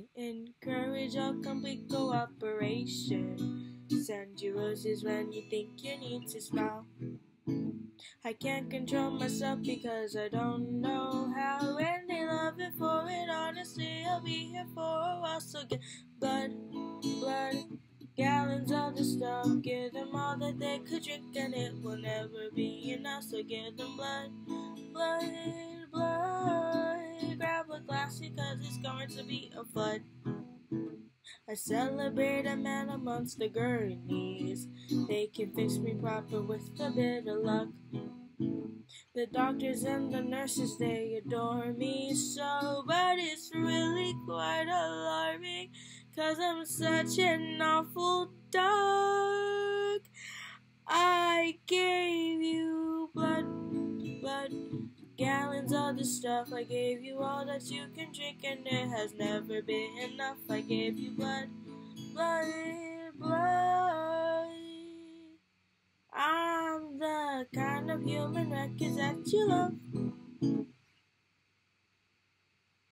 I encourage a complete cooperation. Send you roses when you think you need to smile. I can't control myself because I don't know how. And they love it for it, honestly, I'll be here for a while. So get blood, blood, gallons of the stuff. Give them all that they could drink, and it will never be enough. So give them blood, blood, going to be a flood. I celebrate a man amongst the gurneys. They can fix me proper with a bit of luck. The doctors and the nurses, they adore me so, but it's really quite alarming, cause I'm such an awful dog. Gallons of the stuff. I gave you all that you can drink, and it has never been enough. I gave you blood, blood, blood. I'm the kind of human records that you love.